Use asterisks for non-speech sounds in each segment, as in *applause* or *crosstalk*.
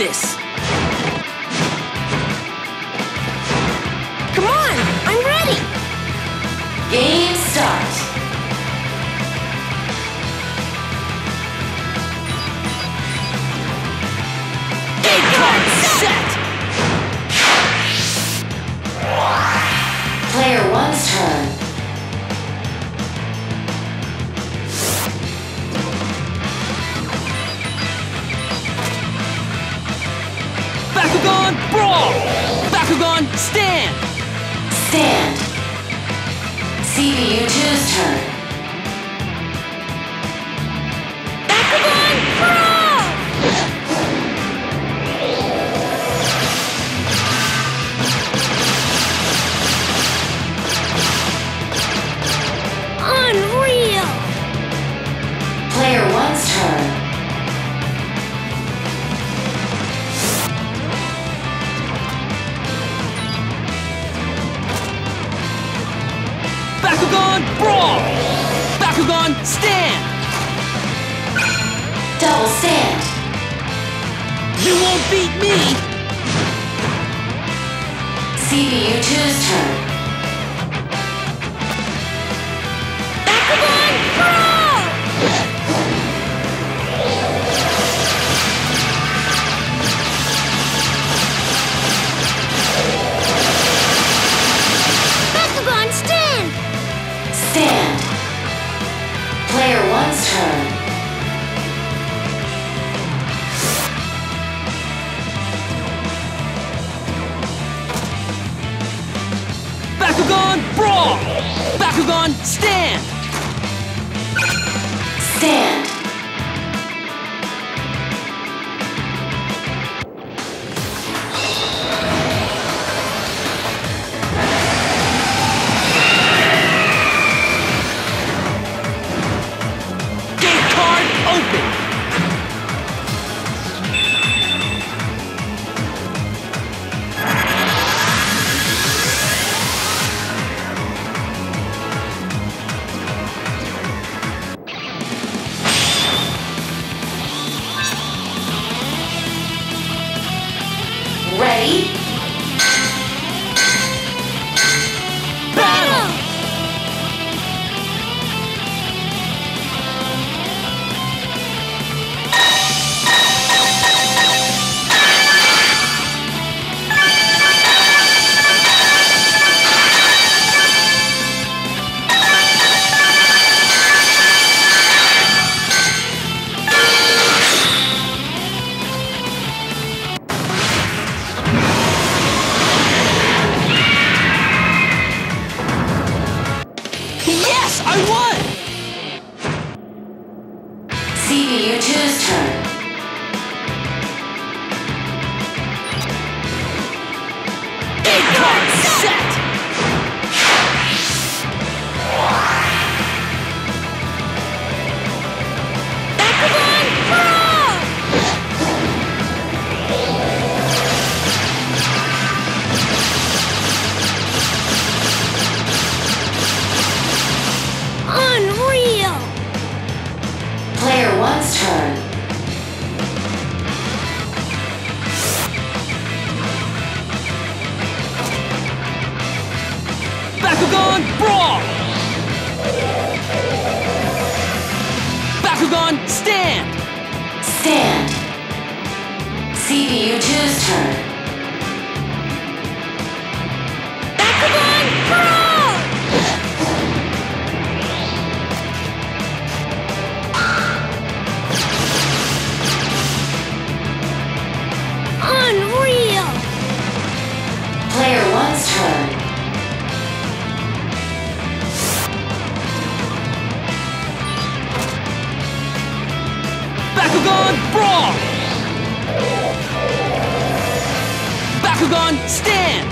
this! Come on, I'm ready. Game stand! Stand. CPU2's turn. Bakugan, stand! Double stand. You won't beat me! CPU2's turn. Player one's turn. Bakugan, brawl! Bakugan, stand! Stand. I won! CPU2's turn. Bakugan, stand! Stand. CPU2's turn. Bakugan, brawl! Bakugan, brawl! Bakugan, stand!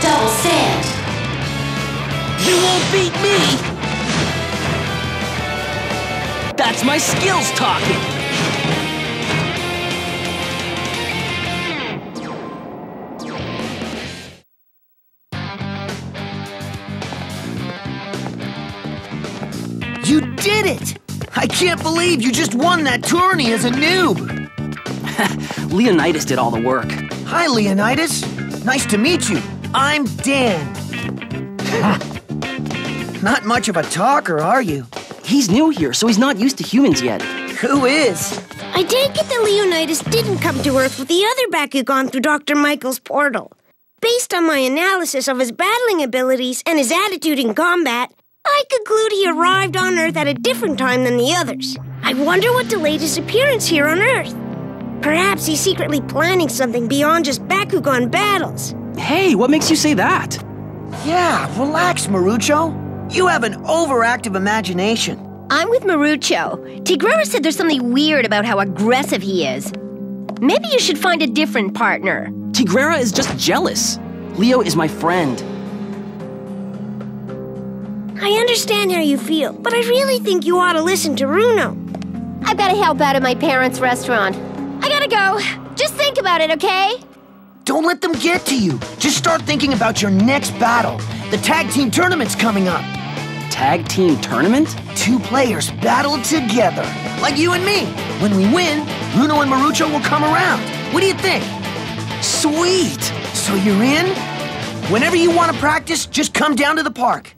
Double stand. You won't beat me! That's my skills talking! You did it! I can't believe you just won that tourney as a noob! *laughs* Leonidas did all the work. Hi, Leonidas. Nice to meet you. I'm Dan. Not much of a talker, are you? He's new here, so he's not used to humans yet. Who is? I take it that Leonidas didn't come to Earth with the other Bakugan through Dr. Michael's portal. Based on my analysis of his battling abilities and his attitude in combat, I conclude he arrived on Earth at a different time than the others. I wonder what delayed his appearance here on Earth. Perhaps he's secretly planning something beyond just Bakugan battles. Hey, what makes you say that? Yeah, relax, Marucho. You have an overactive imagination. I'm with Marucho. Tigrerra said there's something weird about how aggressive he is. Maybe you should find a different partner. Tigrerra is just jealous. Leo is my friend. I understand how you feel, but I really think you ought to listen to Runo. I've got to help out at my parents' restaurant. I gotta go. Just think about it, okay? Don't let them get to you. Just start thinking about your next battle. The tag team tournament's coming up. Tag team tournament? Two players battle together, like you and me. When we win, Runo and Marucho will come around. What do you think? Sweet! So you're in? Whenever you want to practice, just come down to the park.